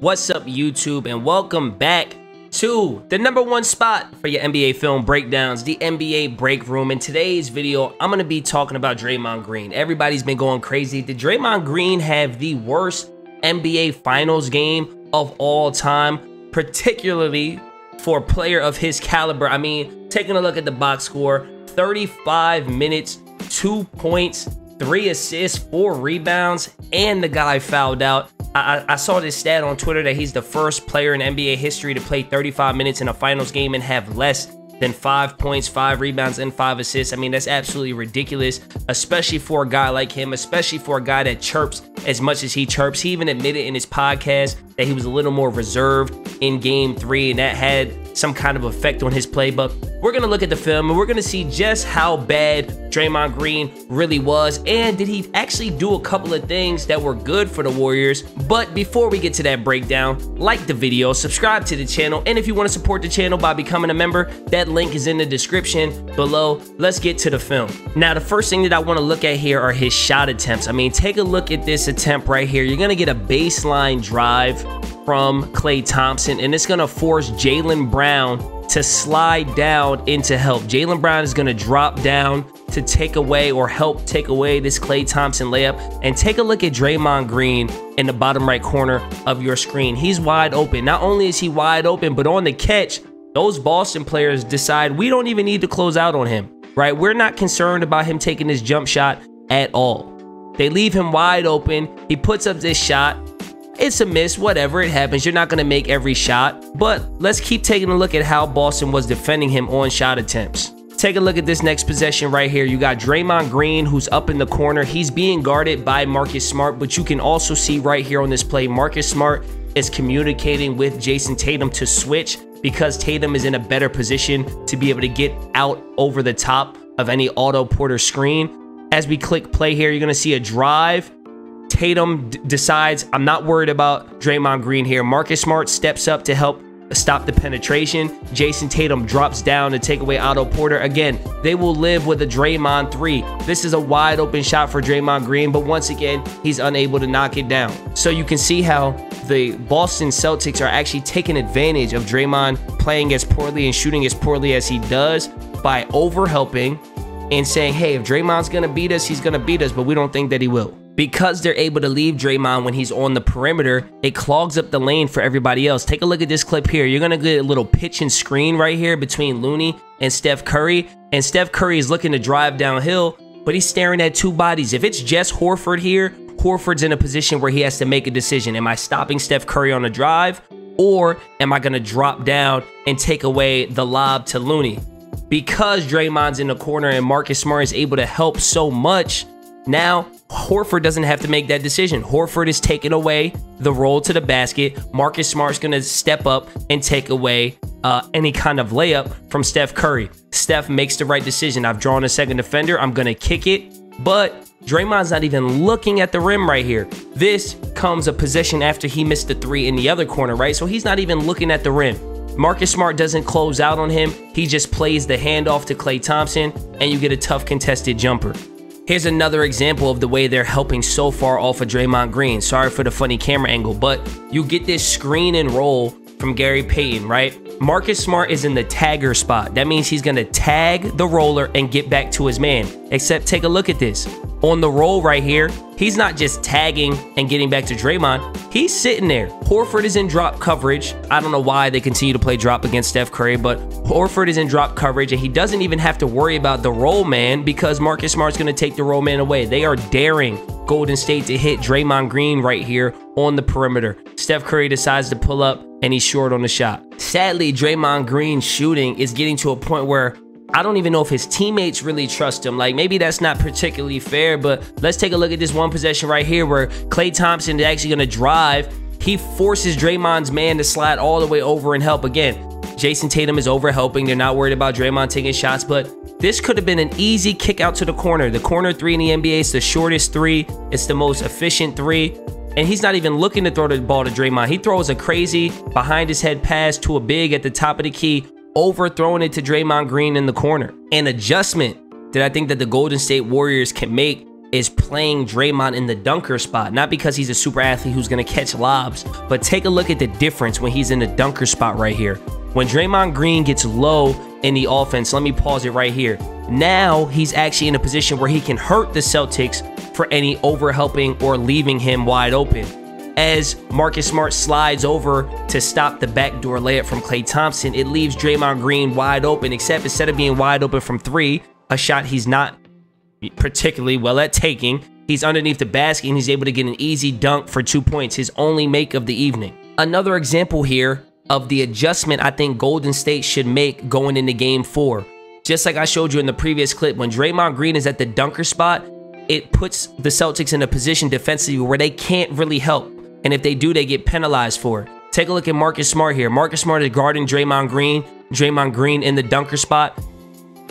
What's up, YouTube, and welcome back to the number one spot for your NBA film breakdowns, the NBA Break Room. In today's video, I'm going to be talking about Draymond Green. Everybody's been going crazy. Did Draymond Green have the worst NBA Finals game of all time, particularly for a player of his caliber? I mean, taking a look at the box score, 35 minutes, two points, three assists, four rebounds, and the guy fouled out. I, I, saw this stat on Twitter that he's the first player in NBA history to play 35 minutes in a finals game and have less than five points, five rebounds, and five assists. I mean, that's absolutely ridiculous, especially for a guy like him, especially for a guy that chirps as much as he chirps. He even admitted in his podcast that he was a little more reserved in game three, and that had some kind of effect on his play. But we're to look at the film and we're to see just how bad Draymond Green really was. And did he actually do a couple of things that were good for the Warriors? But before we get to that breakdown, like the video, subscribe to the channel. And if you want to support the channel by becoming a member, that link is in the description below. Let's get to the film. Now, the first thing that I want to look at here are his shot attempts. I mean, take a look at this attempt right here. You're to get a baseline drive from Klay Thompson, and it's to force Jaylen Brown to slide down into help. Jaylen Brown is going to drop down to take away or help take away this Klay Thompson layup. And take a look at Draymond Green in the bottom right corner of your screen. He's wide open. Not only is he wide open, but on the catch, those Boston players decide we don't even need to close out on him, right? We're not concerned about him taking this jump shot at all. They leave him wide open. He puts up this shot. It's a miss, whatever, it happens. You're not going to make every shot. But let's keep taking a look at how Boston was defending him on shot attempts. Take a look at this next possession right here. You got Draymond Green who's up in the corner. He's being guarded by Marcus Smart, but you can also see right here on this play, Marcus Smart is communicating with Jayson Tatum to switch because Tatum is in a better position to be able to get out over the top of any Otto Porter screen. As we click play here, you're going to see a drive Tatum decides, I'm not worried about Draymond Green here. Marcus Smart steps up to help stop the penetration. Jayson Tatum drops down to take away Otto Porter. Again, they will live with a Draymond three. This is a wide open shot for Draymond Green, but once again, he's unable to knock it down. So you can see how the Boston Celtics are actually taking advantage of Draymond playing as poorly and shooting as poorly as he does by overhelping and saying, hey, if Draymond's going to beat us, he's going to beat us, but we don't think that he will because they're able to leave Draymond when he's on the perimeter, it clogs up the lane for everybody else. Take a look at this clip here. You're going to get a little pitch and screen right here between Looney and Steph Curry. And Steph Curry is looking to drive downhill, but he's staring at two bodies. If it's just Horford here, Horford's in a position where he has to make a decision. Am I stopping Steph Curry on a drive? Or am I going to drop down and take away the lob to Looney? Because Draymond's in the corner and Marcus Smart is able to help so much, now, Horford doesn't have to make that decision. Horford is taking away the roll to the basket. Marcus Smart's going to step up and take away uh, any kind of layup from Steph Curry. Steph makes the right decision. I've drawn a second defender. I'm going to kick it. But Draymond's not even looking at the rim right here. This comes a possession after he missed the three in the other corner, right? So he's not even looking at the rim. Marcus Smart doesn't close out on him. He just plays the handoff to Klay Thompson, and you get a tough contested jumper. Here's another example of the way they're helping so far off of Draymond Green. Sorry for the funny camera angle, but you get this screen and roll from Gary Payton, right? Marcus Smart is in the tagger spot. That means he's going to tag the roller and get back to his man. Except take a look at this. On the roll right here, he's not just tagging and getting back to Draymond. He's sitting there. Horford is in drop coverage. I don't know why they continue to play drop against Steph Curry, but Horford is in drop coverage and he doesn't even have to worry about the roll man because Marcus Smart's going to take the roll man away. They are daring Golden State to hit Draymond Green right here on the perimeter. Steph Curry decides to pull up and he's short on the shot. Sadly, Draymond Green's shooting is getting to a point where I don't even know if his teammates really trust him. Like, maybe that's not particularly fair, but let's take a look at this one possession right here where Klay Thompson is actually going to drive. He forces Draymond's man to slide all the way over and help again. Jayson Tatum is over helping. They're not worried about Draymond taking shots, but this could have been an easy kick out to the corner. The corner three in the NBA is the shortest three. It's the most efficient three and he's not even looking to throw the ball to Draymond. He throws a crazy behind his head pass to a big at the top of the key, overthrowing it to Draymond Green in the corner. An adjustment that I think that the Golden State Warriors can make is playing Draymond in the dunker spot. Not because he's a super athlete who's going to catch lobs, but take a look at the difference when he's in the dunker spot right here. When Draymond Green gets low in the offense, let me pause it right here. Now he's actually in a position where he can hurt the Celtics for any overhelping or leaving him wide open. As Marcus Smart slides over to stop the backdoor layup from Klay Thompson, it leaves Draymond Green wide open, except instead of being wide open from three, a shot he's not particularly well at taking, he's underneath the basket and he's able to get an easy dunk for two points, his only make of the evening. Another example here of the adjustment I think Golden State should make going into game four. Just like I showed you in the previous clip, when Draymond Green is at the dunker spot, it puts the Celtics in a position defensively where they can't really help. And if they do, they get penalized for it. Take a look at Marcus Smart here. Marcus Smart is guarding Draymond Green. Draymond Green in the dunker spot.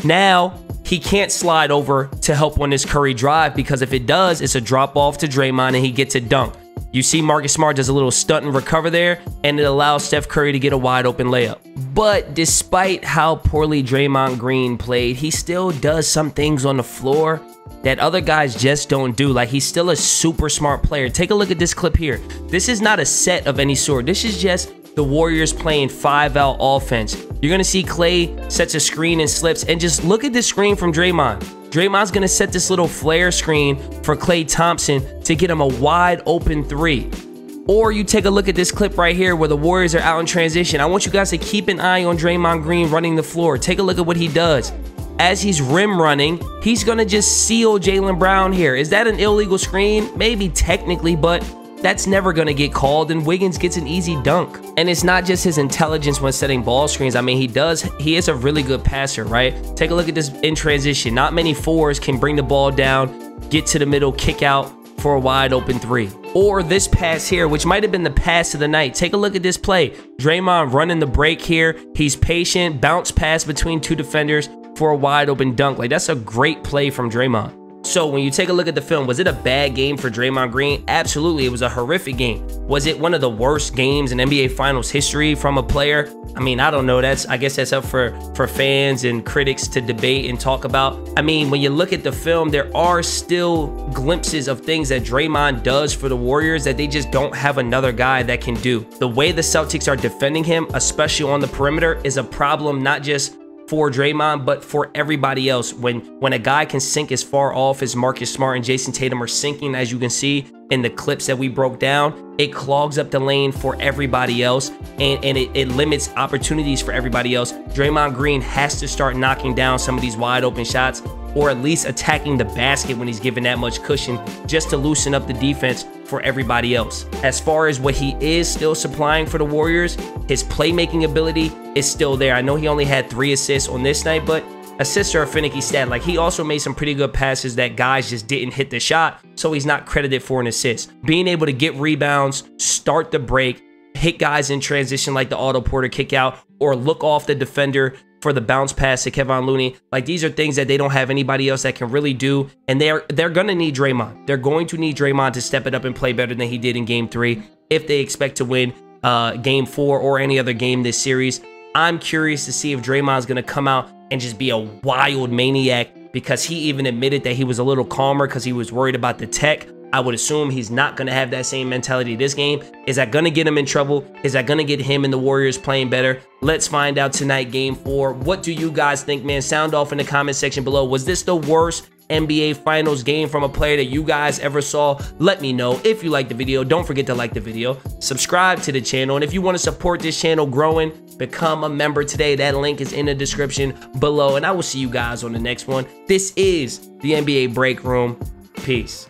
Now, he can't slide over to help on this Curry drive because if it does, it's a drop off to Draymond and he gets a dunk. You see Marcus Smart does a little stunt and recover there, and it allows Steph Curry to get a wide open layup. But despite how poorly Draymond Green played, he still does some things on the floor that other guys just don't do. Like he's still a super smart player. Take a look at this clip here. This is not a set of any sort. This is just the Warriors playing five out offense. You're gonna see Klay sets a screen and slips, and just look at this screen from Draymond. Draymond's gonna set this little flare screen for Klay Thompson to get him a wide open three. Or you take a look at this clip right here where the Warriors are out in transition. I want you guys to keep an eye on Draymond Green running the floor. Take a look at what he does. As he's rim running, he's gonna just seal Jaylen Brown here. Is that an illegal screen? Maybe technically, but that's never going to get called and Wiggins gets an easy dunk. And it's not just his intelligence when setting ball screens. I mean, he does, he is a really good passer, right? Take a look at this in transition. Not many fours can bring the ball down, get to the middle, kick out for a wide open three. Or this pass here, which might have been the pass of the night. Take a look at this play. Draymond running the break here. He's patient, bounce pass between two defenders for a wide open dunk. Like that's a great play from Draymond. So when you take a look at the film, was it a bad game for Draymond Green? Absolutely, it was a horrific game. Was it one of the worst games in NBA Finals history from a player? I mean, I don't know. That's I guess that's up for for fans and critics to debate and talk about. I mean, when you look at the film, there are still glimpses of things that Draymond does for the Warriors that they just don't have another guy that can do. The way the Celtics are defending him, especially on the perimeter, is a problem not just for Draymond, but for everybody else. When when a guy can sink as far off as Marcus Smart and Jayson Tatum are sinking, as you can see in the clips that we broke down, it clogs up the lane for everybody else and, and it, it limits opportunities for everybody else. Draymond Green has to start knocking down some of these wide open shots or at least attacking the basket when he's given that much cushion just to loosen up the defense for everybody else. As far as what he is still supplying for the Warriors, his playmaking ability is still there. I know he only had three assists on this night, but assists are a finicky stat. Like he also made some pretty good passes that guys just didn't hit the shot, so he's not credited for an assist. Being able to get rebounds, start the break, hit guys in transition like the Otto Porter kick out, or look off the defender for the bounce pass to Kevon Looney. Like these are things that they don't have anybody else that can really do. And they're they're gonna need Draymond. They're going to need Draymond to step it up and play better than he did in game three if they expect to win uh, game four or any other game this series. I'm curious to see if Draymond's gonna come out and just be a wild maniac because he even admitted that he was a little calmer because he was worried about the tech. I would assume he's not going to have that same mentality this game. Is that going to get him in trouble? Is that going to get him and the Warriors playing better? Let's find out tonight, game four. What do you guys think, man? Sound off in the comment section below. Was this the worst NBA Finals game from a player that you guys ever saw? Let me know. If you like the video, don't forget to like the video, subscribe to the channel, and if you want to support this channel growing, become a member today. That link is in the description below, and I will see you guys on the next one. This is the NBA Break Room. Peace.